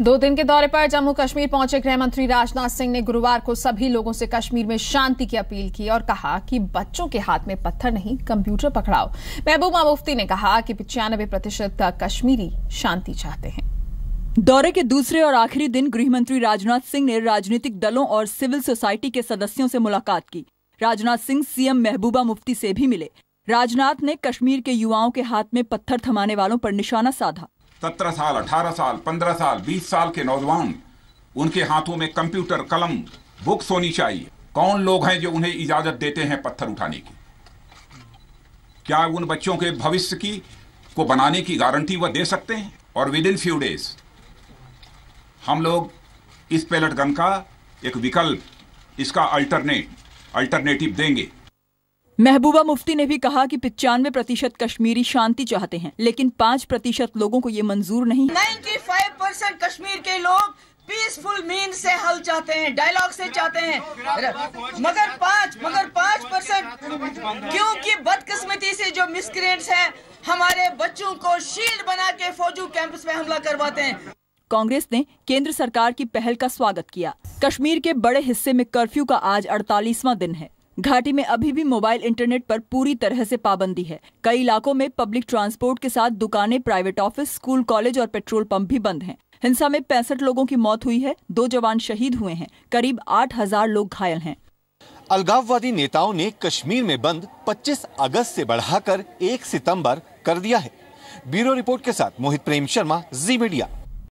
दो दिन के दौरे पर जम्मू कश्मीर पहुँचे गृह मंत्री राजनाथ सिंह ने गुरुवार को सभी लोगों से कश्मीर में शांति की अपील की और कहा कि बच्चों के हाथ में पत्थर नहीं, कंप्यूटर पकड़ाओ। महबूबा मुफ्ती ने कहा कि पिचानबे प्रतिशत कश्मीरी शांति चाहते हैं। दौरे के दूसरे और आखिरी दिन गृह मंत्री राजनाथ सिंह ने राजनीतिक दलों और सिविल सोसाइटी के सदस्यों से मुलाकात की। राजनाथ सिंह सीएम महबूबा मुफ्ती से भी मिले। राजनाथ ने कश्मीर के युवाओं के हाथ में पत्थर थमाने वालों पर निशाना साधा। सत्रह साल, अठारह साल, पंद्रह साल, बीस साल के नौजवान, उनके हाथों में कंप्यूटर, कलम बुक्स होनी चाहिए। कौन लोग हैं जो उन्हें इजाज़त देते हैं पत्थर उठाने की? क्या उन बच्चों के भविष्य की, को बनाने की गारंटी वह दे सकते हैं? और विद इन फ्यू डेज़ हम लोग इस पेलट गन का एक विकल्प, इसका अल्टरनेट अल्टरनेटिव देंगे। महबूबा मुफ्ती ने भी कहा कि पिचानवे प्रतिशत कश्मीरी शांति चाहते हैं लेकिन पाँच प्रतिशत लोगों को ये मंजूर नहीं। 95 परसेंट कश्मीर के लोग पीसफुल मीन से हल चाहते हैं डायलॉग से चाहते हैं। मगर पाँच मगर पाँच परसेंट क्योंकि बदकिस्मती से जो मिसक्रेंट्स हैं हमारे बच्चों को शील्ड बना के फौजू कैंपस में हमला करवाते हैं। कांग्रेस ने केंद्र सरकार की पहल का स्वागत किया। कश्मीर के बड़े हिस्से में कर्फ्यू का आज अड़तालीसवां दिन है। घाटी में अभी भी मोबाइल इंटरनेट पर पूरी तरह से पाबंदी है। कई इलाकों में पब्लिक ट्रांसपोर्ट के साथ दुकानें, प्राइवेट ऑफ़िस, स्कूल, कॉलेज और पेट्रोल पंप भी बंद हैं। हिंसा में पैंसठ लोगों की मौत हुई है, दो जवान शहीद हुए हैं, करीब आठ हज़ार लोग घायल हैं। अलगाववादी नेताओं ने कश्मीर में बंद 25 अगस्त से बढ़ाकर 1 सितंबर कर दिया है। ब्यूरो रिपोर्ट के साथ मोहित प्रेम शर्मा, जी मीडिया।